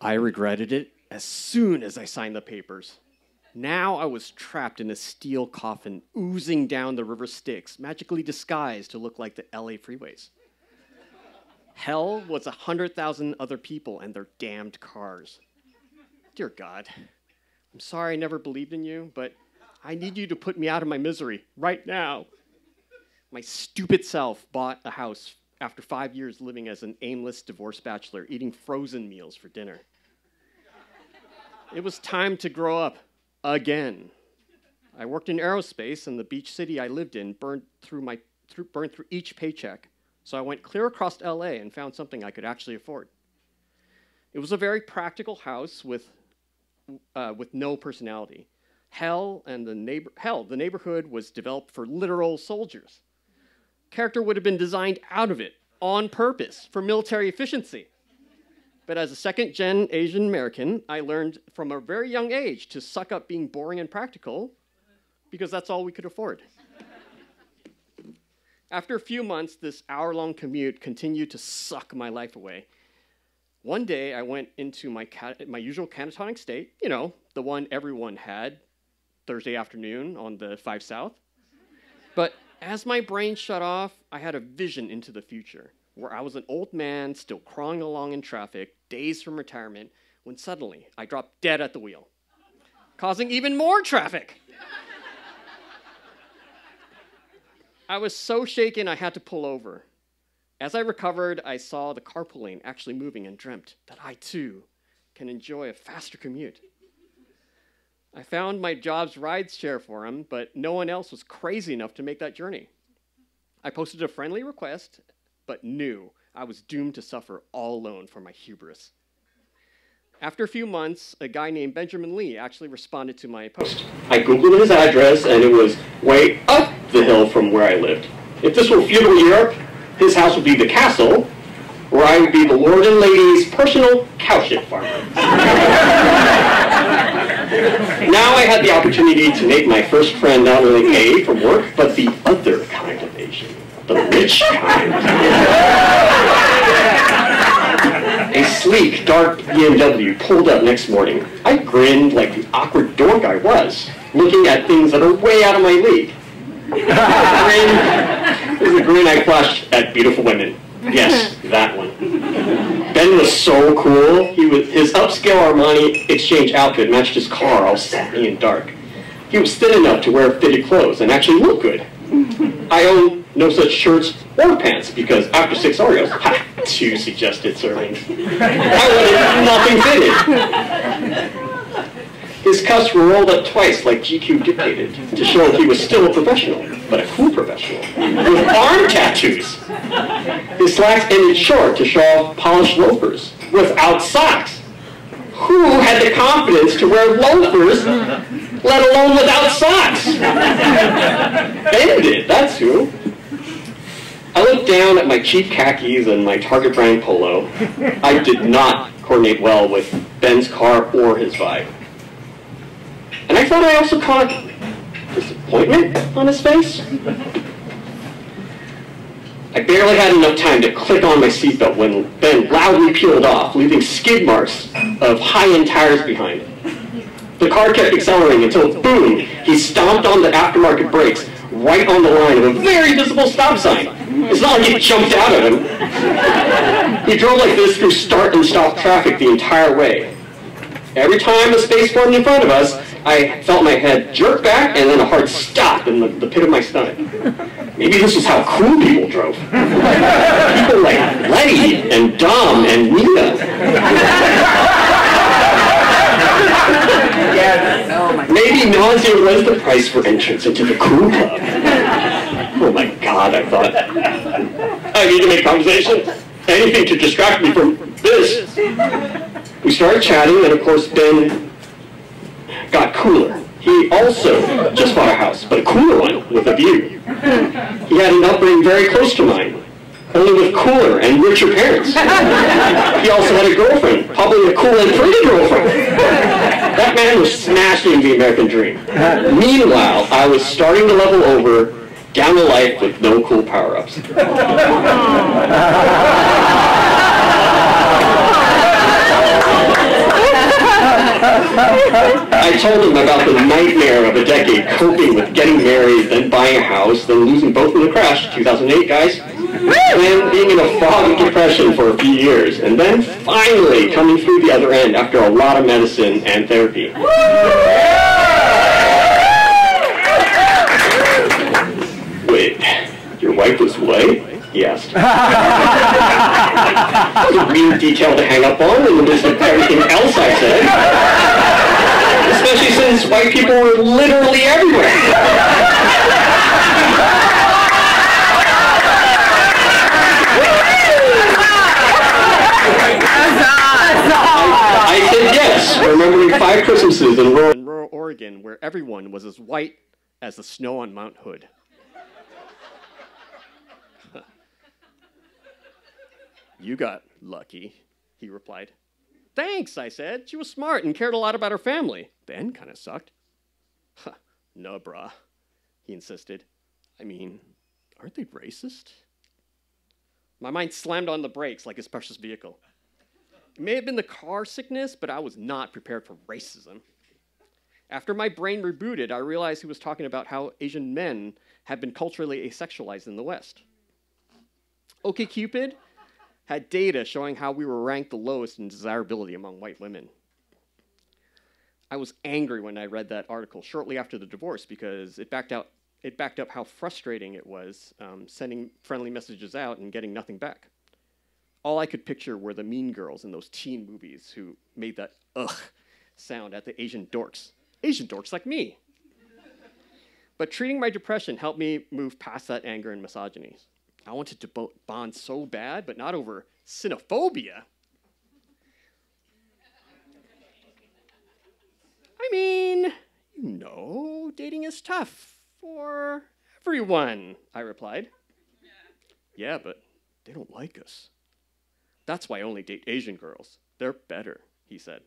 I regretted it as soon as I signed the papers. Now I was trapped in a steel coffin oozing down the river Styx, magically disguised to look like the LA freeways. Hell was a hundred thousand other people and their damned cars. Dear God, I'm sorry I never believed in you, but I need you to put me out of my misery right now. My stupid self bought a house after five years living as an aimless divorced bachelor, eating frozen meals for dinner. It was time to grow up again. I worked in aerospace, and the beach city I lived in burned through, my, through, burned through each paycheck. So I went clear across LA and found something I could actually afford. It was a very practical house with, uh, with no personality. Hell and the neighbor, hell, the neighborhood was developed for literal soldiers. Character would have been designed out of it on purpose for military efficiency. But as a second gen Asian American, I learned from a very young age to suck up being boring and practical because that's all we could afford. After a few months, this hour long commute continued to suck my life away. One day, I went into my, cat- my usual catatonic state, you know, the one everyone had Thursday afternoon on the 5 South. But as my brain shut off, I had a vision into the future where I was an old man still crawling along in traffic, days from retirement, when suddenly I dropped dead at the wheel, causing even more traffic. I was so shaken I had to pull over. As I recovered, I saw the carpooling actually moving and dreamt that I too can enjoy a faster commute. I found my job's rideshare for him, but no one else was crazy enough to make that journey. I posted a friendly request, but knew I was doomed to suffer all alone for my hubris. After a few months, a guy named Benjamin Lee actually responded to my post. I Googled his address, and it was way up the hill from where I lived. If this were feudal Europe, his house would be the castle, where I would be the lord and lady's personal cowship farmer. now I had the opportunity to make my first friend not only A from work, but the other kind of Asian, the rich kind. A sleek, dark BMW pulled up next morning. I grinned like the awkward dork I was, looking at things that are way out of my league. grin is a grin I flashed at beautiful women. Yes, that one. Ben was so cool. He was his upscale Armani exchange outfit matched his car, all satin and dark. He was thin enough to wear fitted clothes and actually look good. I own no such shirts or pants because after six Oreos, ha, two suggested servings. I wanted nothing fitted. His cuffs were rolled up twice like GQ dictated to show he was still a professional, but a cool professional, with arm tattoos. His slacks ended short to show off polished loafers without socks. Who had the confidence to wear loafers, let alone without socks? Ben did, that's who. I looked down at my cheap khakis and my Target brand polo. I did not coordinate well with Ben's car or his vibe. And I thought I also caught disappointment on his face. I barely had enough time to click on my seatbelt when Ben loudly peeled off, leaving skid marks of high-end tires behind. The car kept accelerating until, boom, he stomped on the aftermarket brakes right on the line of a very visible stop sign. It's not like he jumped out at him. He drove like this through start and stop traffic the entire way. Every time a space formed in front of us, I felt my head jerk back and then a hard stop in the, the pit of my stomach. Maybe this is how cool people drove. People like Letty and Dom and Nina. Maybe nausea was the price for entrance into the cool club. Oh my god, I thought. I need to make conversation. Anything to distract me from this. We started chatting, and of course, Ben got cooler. He also just bought a house, but a cooler one with a view. He had an upbringing very close to mine, only with cooler and richer parents. He also had a girlfriend, probably a cool and pretty girlfriend. That man was smashing the American dream. Meanwhile, I was starting to level over down a life with no cool power-ups. I told him about the nightmare of a decade coping with getting married, then buying a house, then losing both in the crash, 2008, guys. Then being in a fog of depression for a few years, and then finally coming through the other end after a lot of medicine and therapy. Wait, your wife was white? He asked. that was a weird detail to hang up on in the midst of everything else I said. Especially since white people were literally everywhere. I, I said yes, remembering five Christmases in rural, in rural Oregon where everyone was as white as the snow on Mount Hood. You got lucky, he replied. Thanks, I said. She was smart and cared a lot about her family. The end kind of sucked. Huh, no, brah, he insisted. I mean, aren't they racist? My mind slammed on the brakes like his precious vehicle. It may have been the car sickness, but I was not prepared for racism. After my brain rebooted, I realized he was talking about how Asian men have been culturally asexualized in the West. OkCupid had data showing how we were ranked the lowest in desirability among white women. I was angry when I read that article shortly after the divorce because it backed out it backed up how frustrating it was um, sending friendly messages out and getting nothing back. All I could picture were the mean girls in those teen movies who made that ugh sound at the Asian dorks. Asian dorks like me. but treating my depression helped me move past that anger and misogyny. I wanted to bond so bad, but not over xenophobia. I mean, you know, dating is tough for everyone, I replied. Yeah. yeah, but they don't like us. That's why I only date Asian girls. They're better, he said.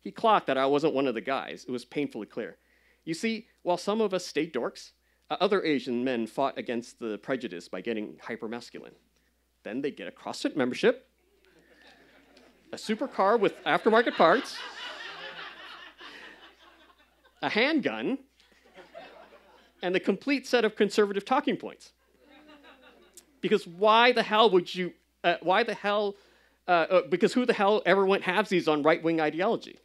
He clocked that I wasn't one of the guys. It was painfully clear. You see, while some of us stay dorks, other Asian men fought against the prejudice by getting hypermasculine. Then they get a CrossFit membership, a supercar with aftermarket parts, a handgun, and the complete set of conservative talking points. Because why the hell would you, uh, why the hell, uh, uh, because who the hell ever went halvesies on right wing ideology?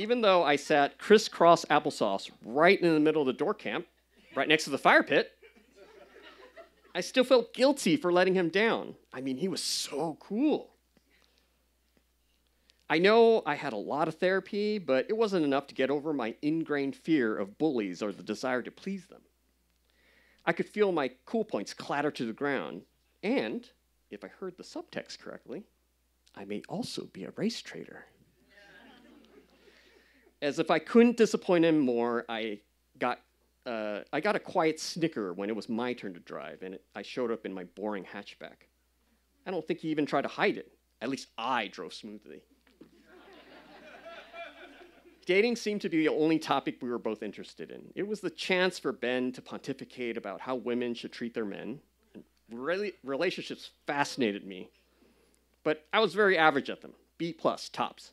Even though I sat crisscross applesauce right in the middle of the door camp, right next to the fire pit, I still felt guilty for letting him down. I mean, he was so cool. I know I had a lot of therapy, but it wasn't enough to get over my ingrained fear of bullies or the desire to please them. I could feel my cool points clatter to the ground, and, if I heard the subtext correctly, I may also be a race traitor. As if I couldn't disappoint him more, I got, uh, I got a quiet snicker when it was my turn to drive, and it, I showed up in my boring hatchback. I don't think he even tried to hide it. At least I drove smoothly. Dating seemed to be the only topic we were both interested in. It was the chance for Ben to pontificate about how women should treat their men. And really, relationships fascinated me, but I was very average at them. B plus tops.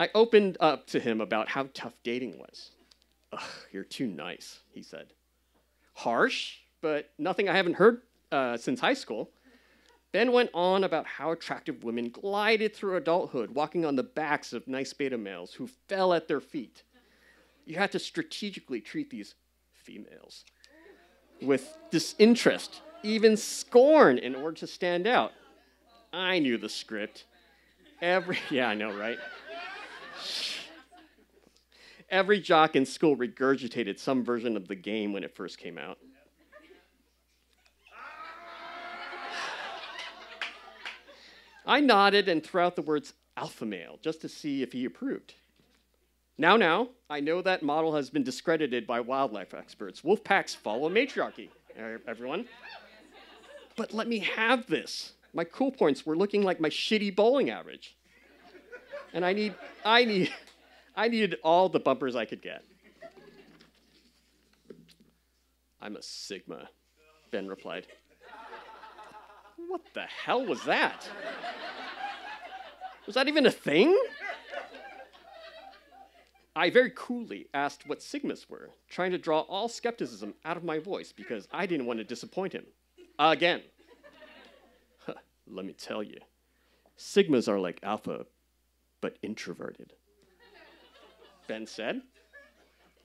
I opened up to him about how tough dating was. Ugh, you're too nice, he said. Harsh, but nothing I haven't heard uh, since high school. Ben went on about how attractive women glided through adulthood, walking on the backs of nice beta males who fell at their feet. You had to strategically treat these females with disinterest, even scorn, in order to stand out. I knew the script. Every, yeah, I know, right? Every jock in school regurgitated some version of the game when it first came out. I nodded and threw out the words alpha male just to see if he approved. Now, now, I know that model has been discredited by wildlife experts. Wolf packs follow matriarchy, everyone. But let me have this. My cool points were looking like my shitty bowling average. And I need, I need, I needed all the bumpers I could get. I'm a Sigma, Ben replied. What the hell was that? Was that even a thing? I very coolly asked what Sigmas were, trying to draw all skepticism out of my voice because I didn't want to disappoint him. Again. Let me tell you, Sigmas are like Alpha, but introverted. Ben said.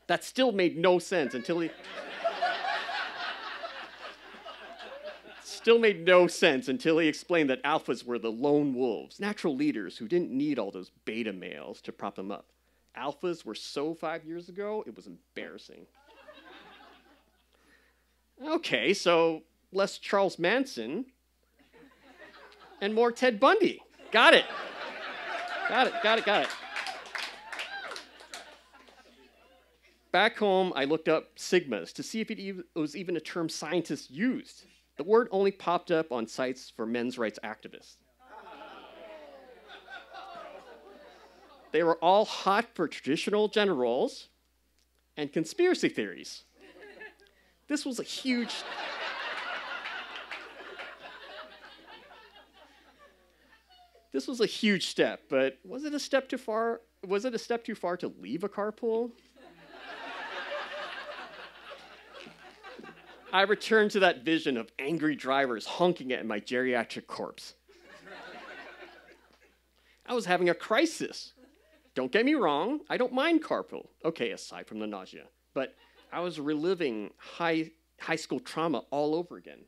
That still made no sense until he. still made no sense until he explained that alphas were the lone wolves, natural leaders who didn't need all those beta males to prop them up. Alphas were so five years ago, it was embarrassing. okay, so less Charles Manson and more Ted Bundy. Got it. Got it, got it, got it. Back home, I looked up sigmas to see if it was even a term scientists used. The word only popped up on sites for men's rights activists. They were all hot for traditional gender roles and conspiracy theories. This was a huge. this was a huge step, but was it a step too far? Was it a step too far to leave a carpool? I returned to that vision of angry drivers honking at my geriatric corpse. I was having a crisis. Don't get me wrong, I don't mind carpool. Okay, aside from the nausea. But I was reliving high, high school trauma all over again.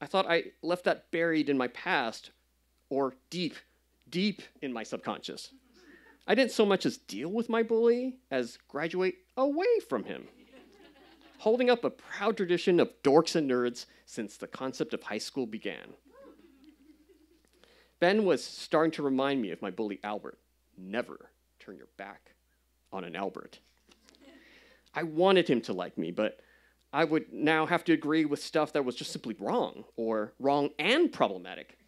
I thought I left that buried in my past or deep, deep in my subconscious. I didn't so much as deal with my bully as graduate away from him holding up a proud tradition of dorks and nerds since the concept of high school began. Ben was starting to remind me of my bully Albert. Never turn your back on an Albert. I wanted him to like me, but I would now have to agree with stuff that was just simply wrong, or wrong and problematic.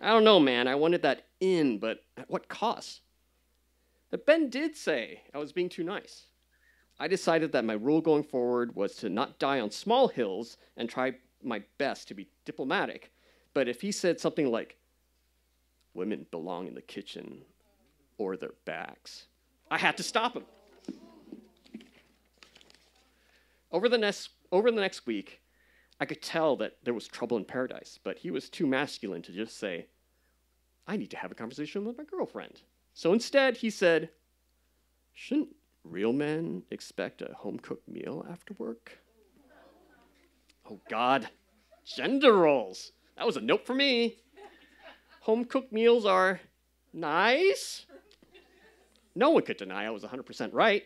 I don't know, man. I wanted that in, but at what cost? But Ben did say I was being too nice. I decided that my rule going forward was to not die on small hills and try my best to be diplomatic. But if he said something like, women belong in the kitchen or their backs, I had to stop him. Over the next, over the next week, I could tell that there was trouble in paradise, but he was too masculine to just say, I need to have a conversation with my girlfriend. So instead, he said, Shouldn't Real men expect a home cooked meal after work? Oh, God. Gender roles. That was a note for me. Home cooked meals are nice. No one could deny I was 100% right.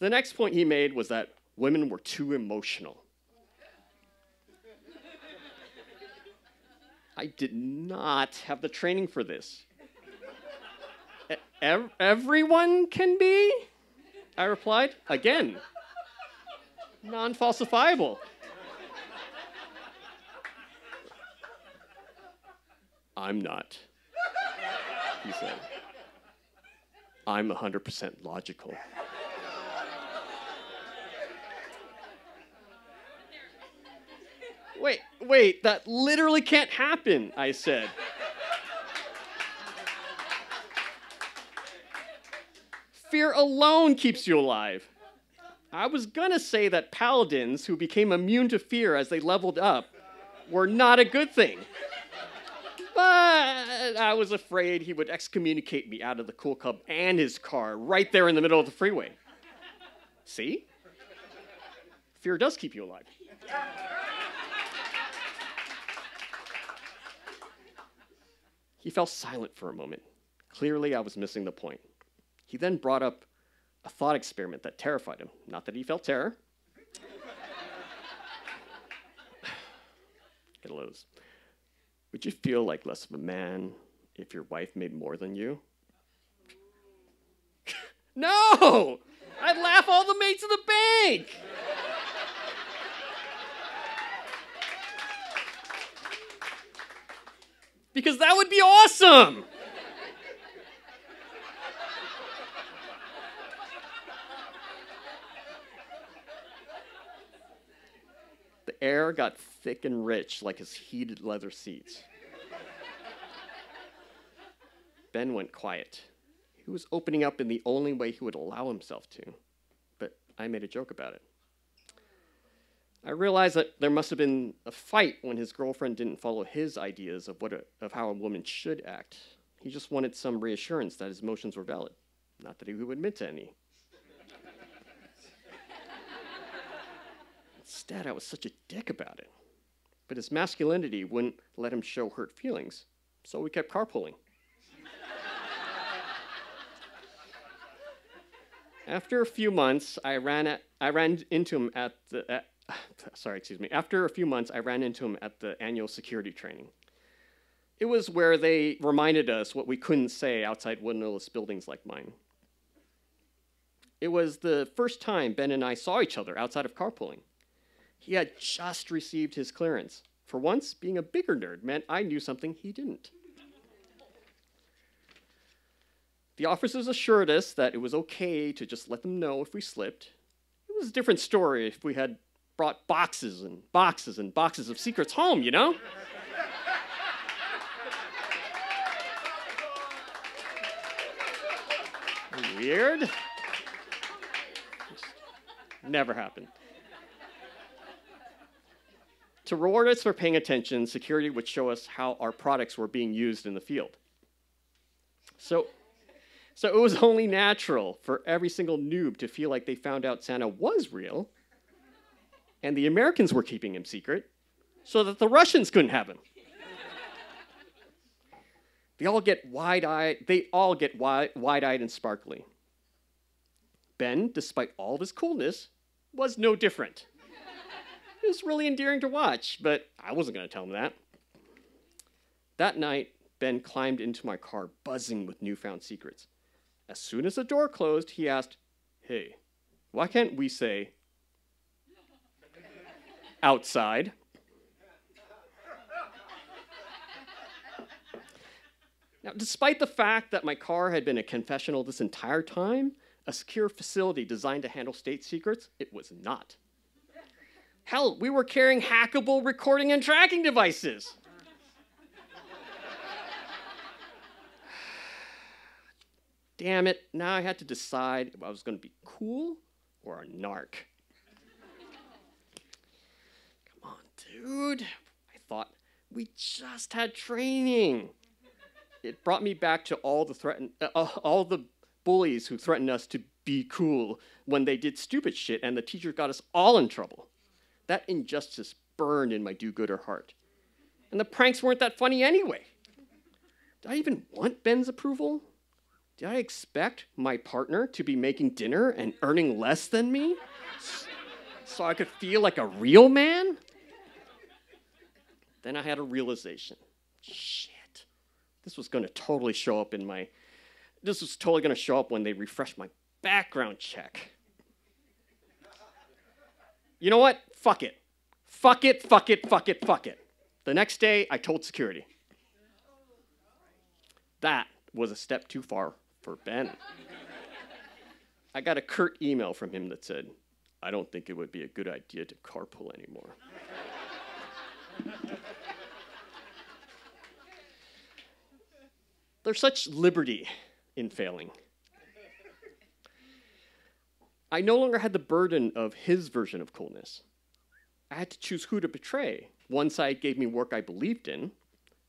The next point he made was that women were too emotional. I did not have the training for this. Ev- everyone can be? I replied. Again, non falsifiable. I'm not, he said. I'm 100% logical. Wait, wait, that literally can't happen, I said. fear alone keeps you alive. I was gonna say that paladins who became immune to fear as they leveled up were not a good thing. But I was afraid he would excommunicate me out of the Cool Cub and his car right there in the middle of the freeway. See? Fear does keep you alive. He fell silent for a moment. Clearly, I was missing the point. He then brought up a thought experiment that terrified him. Not that he felt terror. Get a. Would you feel like less of a man if your wife made more than you? no! I'd laugh all the mates in the bank! because that would be awesome! Air got thick and rich like his heated leather seats. Ben went quiet. He was opening up in the only way he would allow himself to, but I made a joke about it. I realized that there must have been a fight when his girlfriend didn't follow his ideas of, what a, of how a woman should act. He just wanted some reassurance that his emotions were valid, not that he would admit to any. Instead, I was such a dick about it. But his masculinity wouldn't let him show hurt feelings, so we kept carpooling. After a few months, I ran, at, I ran into him at the, at, sorry, excuse me. After a few months, I ran into him at the annual security training. It was where they reminded us what we couldn't say outside windowless buildings like mine. It was the first time Ben and I saw each other outside of carpooling. He had just received his clearance. For once, being a bigger nerd meant I knew something he didn't. The officers assured us that it was okay to just let them know if we slipped. It was a different story if we had brought boxes and boxes and boxes of secrets home, you know? Weird. Never happened. To reward us for paying attention, security would show us how our products were being used in the field. So, so it was only natural for every single noob to feel like they found out Santa was real and the Americans were keeping him secret so that the Russians couldn't have him. they all get wide-eyed, they all get wide-eyed and sparkly. Ben, despite all of his coolness, was no different. It was really endearing to watch, but I wasn't going to tell him that. That night, Ben climbed into my car, buzzing with newfound secrets. As soon as the door closed, he asked, Hey, why can't we say outside. Now, despite the fact that my car had been a confessional this entire time, a secure facility designed to handle state secrets, it was not. Hell, we were carrying hackable recording and tracking devices. Damn it, now I had to decide if I was going to be cool or a narc. Come on, dude, I thought, we just had training. It brought me back to all the threaten, uh, uh, all the bullies who threatened us to be cool when they did stupid shit and the teacher got us all in trouble. That injustice burned in my do-gooder heart. And the pranks weren't that funny anyway. Did I even want Ben's approval? Did I expect my partner to be making dinner and earning less than me? So I could feel like a real man? Then I had a realization. Shit. This was going to totally show up in my, this was totally going to show up when they refreshed my background check. You know what? Fuck it. Fuck it, fuck it, fuck it, fuck it. The next day, I told security. That was a step too far for Ben. I got a curt email from him that said, I don't think it would be a good idea to carpool anymore. There's such liberty in failing. I no longer had the burden of his version of coolness. I had to choose who to betray. One side gave me work I believed in,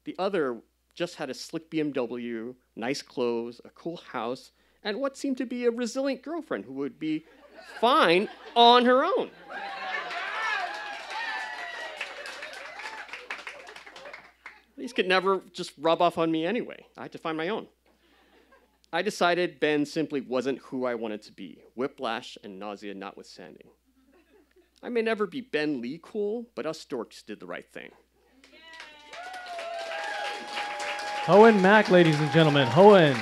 the other just had a slick BMW, nice clothes, a cool house, and what seemed to be a resilient girlfriend who would be fine on her own. These could never just rub off on me anyway. I had to find my own. I decided Ben simply wasn't who I wanted to be, whiplash and nausea notwithstanding. I may never be Ben Lee cool, but us dorks did the right thing. Howen Mak, ladies and gentlemen. Hohen.